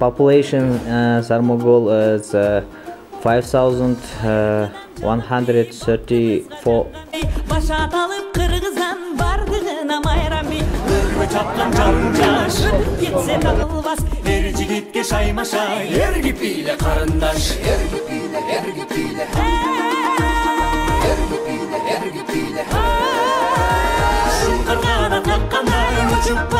population uh, Sarmogol is uh, 5134 Başa dalıp kırgızdan bardığına mayram bir Hırmı çapkan cancaş Gitse takılmaz Her jigitke şayma şay Her gipiyle karındaş. Her gipiyle her gipiyle Her gipiyle her gipiyle Şunkargana takkanday Uçup para jatkanday Kalkana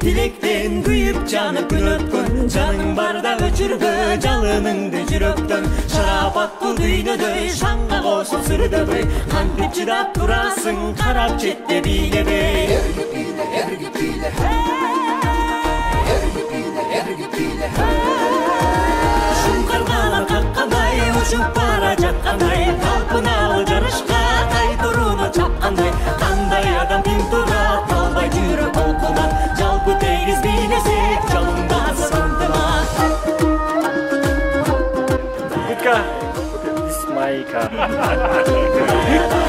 Dilek dilekten kıyıp canı gün öpkün Canın barda öçürgü calının dücür öptün Şarabat bu düğünü döy şanga olsun sürü dövü Kandip çırap durasın karap çette bile bey Ergi bile ergi bile hey! America.